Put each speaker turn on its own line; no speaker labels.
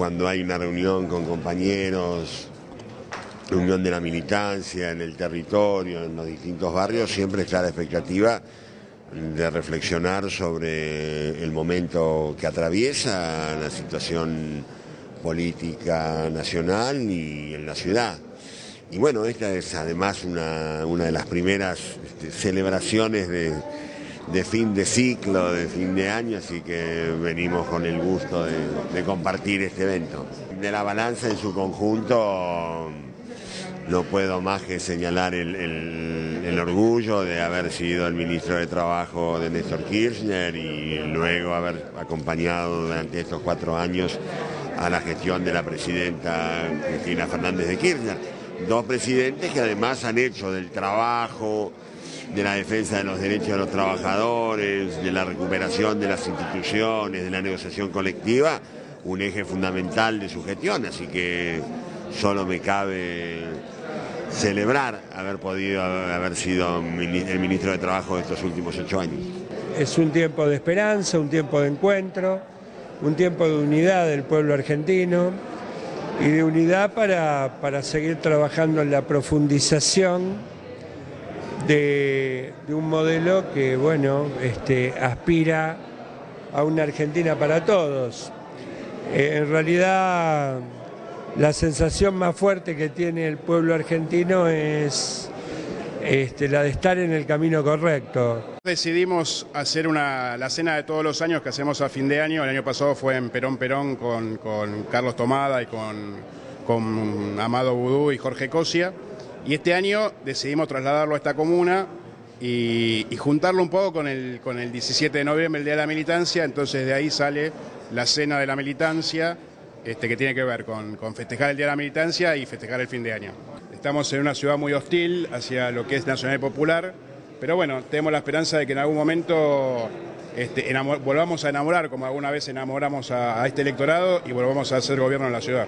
cuando hay una reunión con compañeros, reunión de la militancia en el territorio, en los distintos barrios, siempre está la expectativa de reflexionar sobre el momento que atraviesa la situación política nacional y en la ciudad. Y bueno, esta es además una, de las primeras este, celebraciones de, fin de ciclo, de fin de año, así que venimos con el gusto de, compartir este evento. De la balanza en su conjunto, no puedo más que señalar el, orgullo de haber sido el ministro de Trabajo de Néstor Kirchner y luego haber acompañado durante estos cuatro años a la gestión de la presidenta Cristina Fernández de Kirchner dos presidentes que además han hecho del trabajo, de la defensa de los derechos de los trabajadores, de la recuperación de las instituciones, de la negociación colectiva, un eje fundamental de su gestión. Así que solo me cabe celebrar haber podido haber sido el ministro de Trabajo de estos últimos ocho años.
Es un tiempo de esperanza, un tiempo de encuentro, un tiempo de unidad del pueblo argentino y de unidad para, seguir trabajando en la profundización de, un modelo que, bueno, este, aspira a una Argentina para todos. Eh, en realidad, la sensación más fuerte que tiene el pueblo argentino es este, la de estar en el camino correcto.
Decidimos hacer la cena de todos los años que hacemos a fin de año. El año pasado fue en Perón Perón con, Carlos Tomada y con, Amado Vudú y Jorge Cosia. Y este año decidimos trasladarlo a esta comuna y, juntarlo un poco con el, con el 17 de noviembre, el Día de la Militancia. Entonces de ahí sale la cena de la militancia, este, que tiene que ver con, con festejar el Día de la Militancia y festejar el fin de año. Estamos en una ciudad muy hostil hacia lo que es nacional y popular, pero bueno, tenemos la esperanza de que en algún momento este, volvamos a enamorar, como alguna vez enamoramos a, a este electorado, y volvamos a hacer gobierno en la ciudad.